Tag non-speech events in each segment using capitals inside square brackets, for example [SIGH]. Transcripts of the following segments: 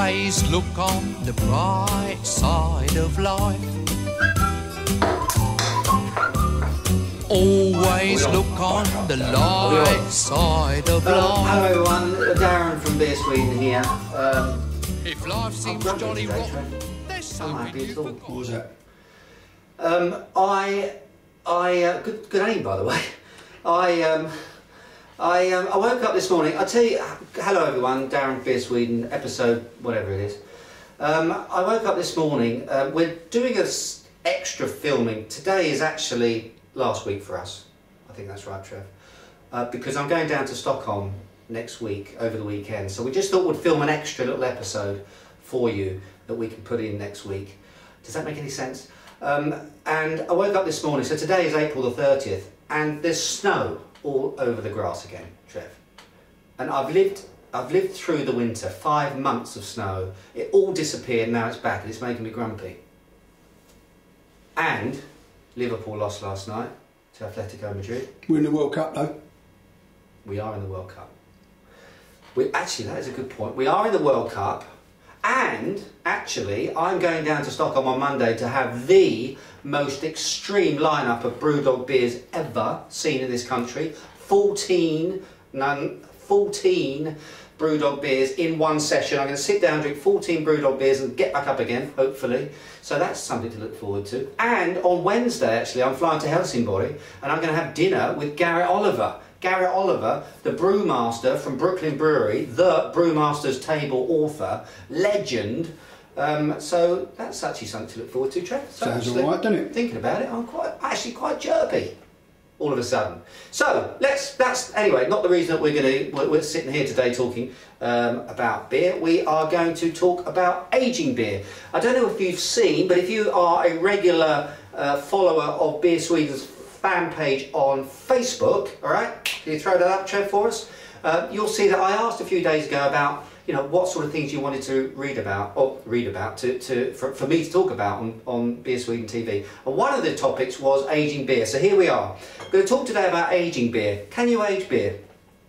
Always look on the bright side of life. Always look on the light side of life. hello everyone, Darren from Beer Sweden here. Um, If life seems jolly rotten, there's I'm something happy you at all. forgot. What was that? Um, I, I, uh, good, good aim by the way. [LAUGHS] I, um, I, um, I woke up this morning. I tell you, hello everyone, Darren Beer Sweden, episode whatever it is. Um, I woke up this morning. Uh, we're doing a s- extra filming. Today is actually last week for us. I think that's right, Trev. Uh, because I'm going down to Stockholm next week over the weekend. So we just thought we'd film an extra little episode for you that we can put in next week. Does that make any sense? Um, and I woke up this morning. So today is April the 30th, and there's snow all over the grass again, Trev. And I've lived, I've lived through the winter, five months of snow. It all disappeared. Now it's back, and it's making me grumpy. And Liverpool lost last night to Atletico Madrid. We're in the World Cup though. We are in the World Cup. We actually, that is a good point. We are in the World Cup, and actually, I'm going down to Stockholm on Monday to have the most extreme lineup of BrewDog beers ever seen in this country. 14, none, 14 BrewDog beers in one session. I'm going to sit down, drink 14 BrewDog beers, and get back up again, hopefully. So that's something to look forward to. And on Wednesday, actually, I'm flying to Helsingborg, and I'm going to have dinner with Garrett Oliver. Garrett Oliver, the brewmaster from Brooklyn Brewery, the Brewmaster's Table author, legend. Um, so that's actually something to look forward to, Trev. So Sounds all right, doesn't it? Thinking about it, I'm quite actually quite chirpy all of a sudden. So let's. That's anyway not the reason that we're going to. We're, we're sitting here today talking um, about beer. We are going to talk about aging beer. I don't know if you've seen, but if you are a regular uh, follower of Beer Sweden's fan page on Facebook, all right, can you throw that up, Trev, for us? Uh, you'll see that I asked a few days ago about you know what sort of things you wanted to read about or read about to, to for, for me to talk about on, on Beer Sweden TV. And one of the topics was aging beer. So here we are. I'm going to talk today about aging beer. Can you age beer?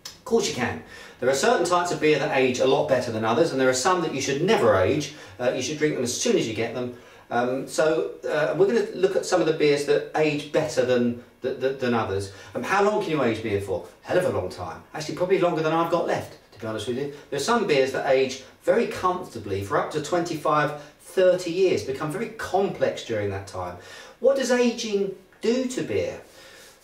Of course you can. There are certain types of beer that age a lot better than others, and there are some that you should never age. Uh, you should drink them as soon as you get them. Um, so uh, we're going to look at some of the beers that age better than th- th- than others. Um, how long can you age beer for? Hell of a long time. Actually, probably longer than I've got left. To be honest with you, there's some beers that age very comfortably for up to 25, 30 years. Become very complex during that time. What does aging do to beer?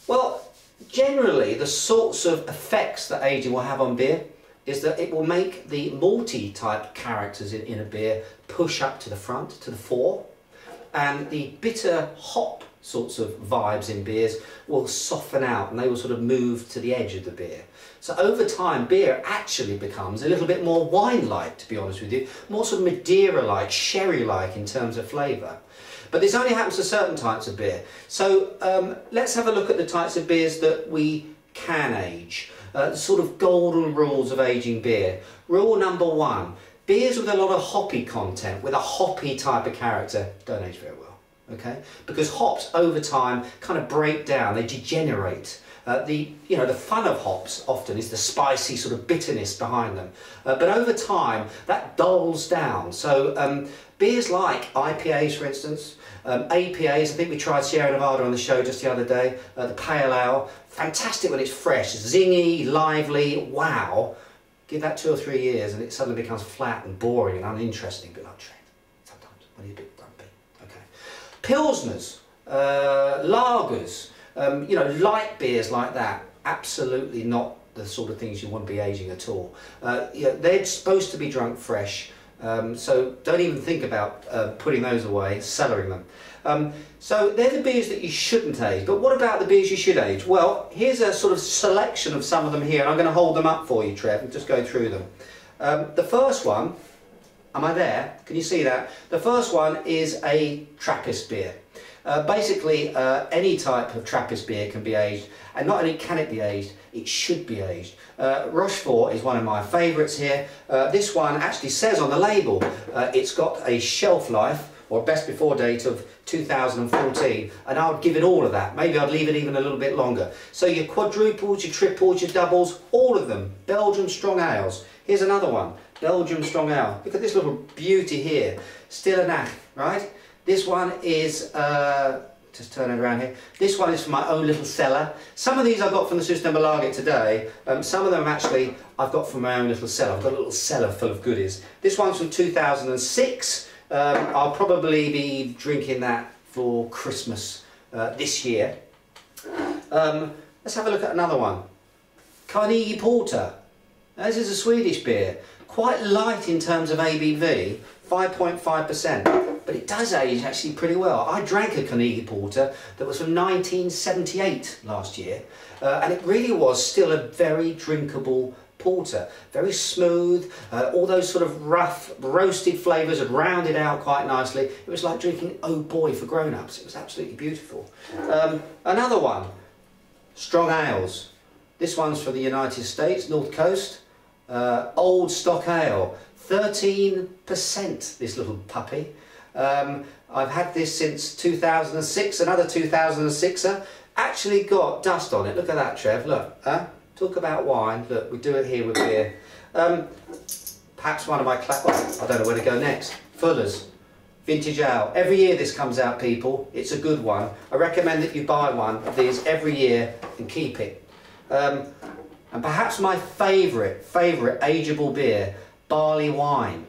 Well, generally, the sorts of effects that aging will have on beer is that it will make the malty type characters in, in a beer push up to the front, to the fore, and the bitter hop sorts of vibes in beers will soften out and they will sort of move to the edge of the beer. So over time, beer actually becomes a little bit more wine-like, to be honest with you, more sort of Madeira-like, sherry-like in terms of flavour. But this only happens to certain types of beer. So um, let's have a look at the types of beers that we can age. Uh, sort of golden rules of aging beer. Rule number one, beers with a lot of hoppy content, with a hoppy type of character, don't age very well. Okay, because hops over time kind of break down, they degenerate. Uh, the you know the fun of hops often is the spicy sort of bitterness behind them, uh, but over time that dulls down. So um, beers like IPAs, for instance, um, APAs. I think we tried Sierra Nevada on the show just the other day. Uh, the Pale Ale, fantastic when it's fresh, zingy, lively. Wow, give that two or three years and it suddenly becomes flat and boring and uninteresting. But like Trent, sometimes when he's a bit grumpy. Okay, pilsners, uh, lagers. Um, you know, light beers like that, absolutely not the sort of things you want to be aging at all. Uh, you know, they're supposed to be drunk fresh, um, so don't even think about uh, putting those away, cellaring them. Um, so they're the beers that you shouldn't age. But what about the beers you should age? Well, here's a sort of selection of some of them here. And I'm going to hold them up for you, Trev, and just go through them. Um, the first one, am I there? Can you see that? The first one is a Trappist beer. Uh, basically, uh, any type of Trappist beer can be aged, and not only can it be aged, it should be aged. Uh, Rochefort is one of my favourites here. Uh, this one actually says on the label uh, it's got a shelf life or best before date of 2014, and I would give it all of that. Maybe I'd leave it even a little bit longer. So your quadruples, your triples, your doubles, all of them, Belgian strong ales. Here's another one, Belgium Strong Ale. Look at this little beauty here. Stille Nacht, right? This one is, uh, just turn it around here. This one is from my own little cellar. Some of these I got from the Systembolaget today. Um, some of them actually I've got from my own little cellar. I've got a little cellar full of goodies. This one's from 2006. Um, I'll probably be drinking that for Christmas uh, this year. Um, let's have a look at another one. Carnegie Porter. This is a Swedish beer. Quite light in terms of ABV, 5.5%, but it does age actually pretty well. I drank a Carnegie Porter that was from 1978 last year, uh, and it really was still a very drinkable porter. Very smooth, uh, all those sort of rough roasted flavours had rounded out quite nicely. It was like drinking Oh Boy for grown-ups. It was absolutely beautiful. Um, another one, Strong Ales. This one's from the United States, North Coast. Uh, old Stock Ale, 13% this little puppy. Um, I've had this since 2006, another 2006er. Actually got dust on it. Look at that, Trev. Look, huh? Talk about wine. Look, we do it here with beer. Um, perhaps one of my clap. Well, I don't know where to go next. Fuller's Vintage Ale. Every year this comes out, people. It's a good one. I recommend that you buy one of these every year and keep it. Um, and perhaps my favourite, favourite ageable beer, barley wine.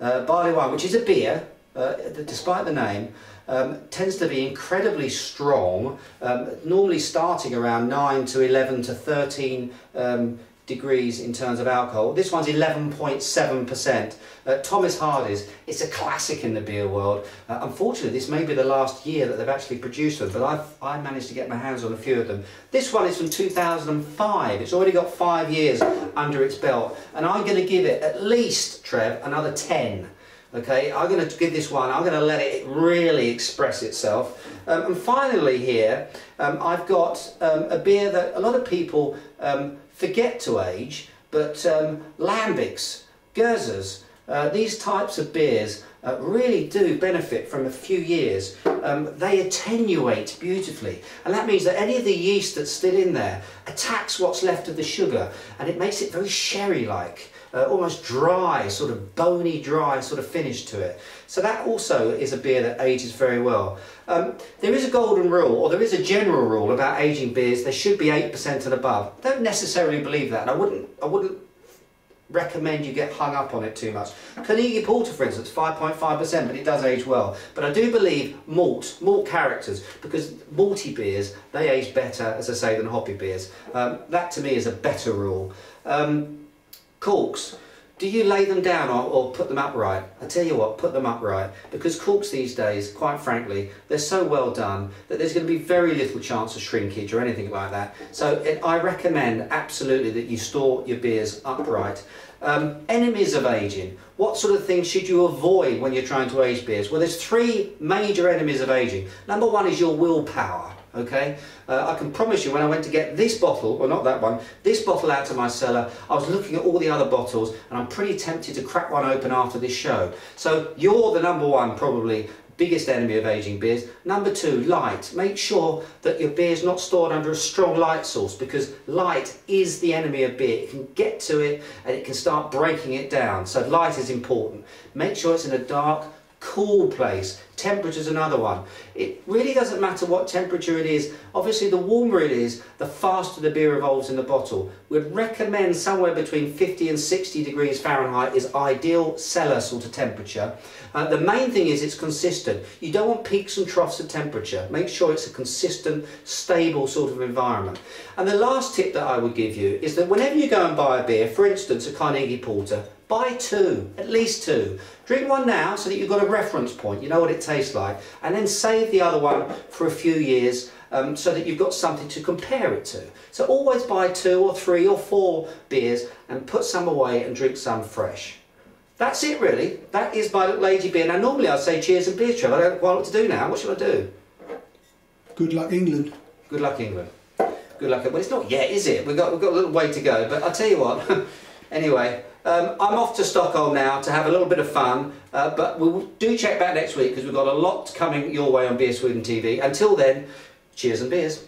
Uh, barley wine, which is a beer, uh, despite the name, um, tends to be incredibly strong, um, normally starting around 9 to 11 to 13 um, degrees in terms of alcohol. This one's 11.7%. Uh, Thomas Hardy's, it's a classic in the beer world. Uh, unfortunately, this may be the last year that they've actually produced them, but I've, I managed to get my hands on a few of them. This one is from 2005. It's already got five years under its belt, and I'm going to give it at least, Trev, another 10. Okay, I'm going to give this one, I'm going to let it really express itself. Um, and finally here, um, I've got um, a beer that a lot of people um, forget to age, but um, lambics, gueuzes, uh, these types of beers uh, really do benefit from a few years. Um, they attenuate beautifully and that means that any of the yeast that's still in there attacks what's left of the sugar and it makes it very sherry-like. Uh, almost dry, sort of bony dry sort of finish to it. So that also is a beer that ages very well. Um, there is a golden rule, or there is a general rule about aging beers. They should be 8% and above. I don't necessarily believe that, and I wouldn't, I wouldn't recommend you get hung up on it too much. Carnegie Porter, for instance, 5.5%, but it does age well. But I do believe malt, malt characters, because malty beers, they age better, as I say, than hoppy beers. Um, that to me is a better rule. Um, corks. Do you lay them down or, or, put them upright? I tell you what, put them upright. Because corks these days, quite frankly, they're so well done that there's going to be very little chance of shrinkage or anything like that. So it, I recommend absolutely that you store your beers upright. Um, enemies of aging. What sort of things should you avoid when you're trying to age beers? Well, there's three major enemies of aging. Number one is your willpower okay? Uh, I can promise you when I went to get this bottle, or not that one, this bottle out of my cellar, I was looking at all the other bottles and I'm pretty tempted to crack one open after this show. So you're the number one probably biggest enemy of aging beers. Number two, light. Make sure that your beer is not stored under a strong light source because light is the enemy of beer. It can get to it and it can start breaking it down. So light is important. Make sure it's in a dark, cool place. Temperature is another one. It really doesn't matter what temperature it is. Obviously, the warmer it is, the faster the beer evolves in the bottle. We'd recommend somewhere between 50 and 60 degrees Fahrenheit is ideal cellar sort of temperature. Uh, the main thing is it's consistent. You don't want peaks and troughs of temperature. Make sure it's a consistent, stable sort of environment. And the last tip that I would give you is that whenever you go and buy a beer, for instance, a Carnegie Porter, buy two, at least two. Drink one now so that you've got a reference point, you know what it tastes like, and then save the other one for a few years um, so that you've got something to compare it to. So always buy two or three or four beers and put some away and drink some fresh. That's it really. That is my lady beer. Now normally I'd say cheers and beer Trev. I don't know what to do now. What should I do? Good luck England. Good luck England. Good luck. Well it's not yet is it? We've got, we've got a little way to go. But I'll tell you what. [LAUGHS] anyway, um, I'm off to Stockholm now to have a little bit of fun, uh, but we'll do check back next week because we've got a lot coming your way on Beer Sweden TV. Until then, cheers and beers.